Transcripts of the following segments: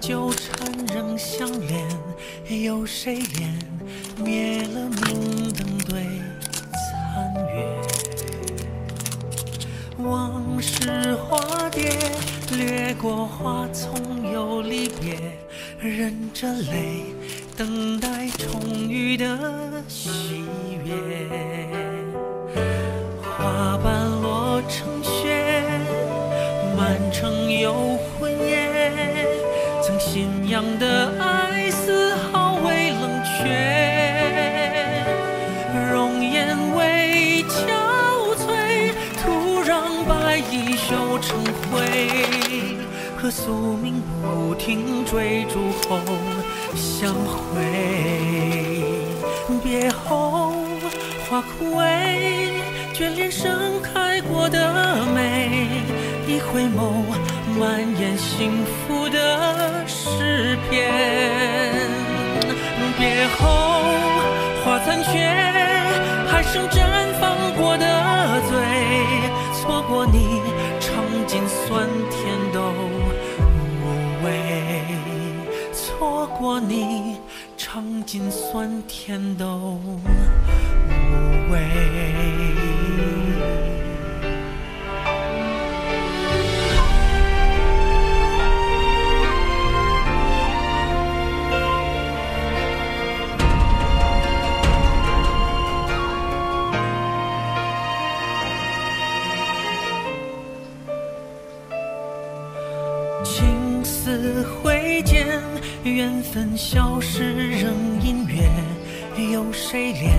纠缠仍相恋？有谁怜灭了明灯对残月？往事化蝶，掠过花丛又离别，忍着泪等待重遇的喜悦。花瓣落成雪，满城有魂夜。信仰的爱，丝毫未冷却。容颜未憔悴，徒让白衣羞成灰。和宿命不停追逐后相会，别后花枯萎，眷恋盛开过的美，一回眸，蔓延幸福的诗篇。别后花残缺，还剩绽放过的醉，错过你，尝尽酸甜都无味。错过你，尝尽酸甜都无味。青丝挥剑缘分消失仍隐约有谁怜？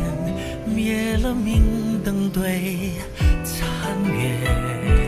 灭了明灯对残月。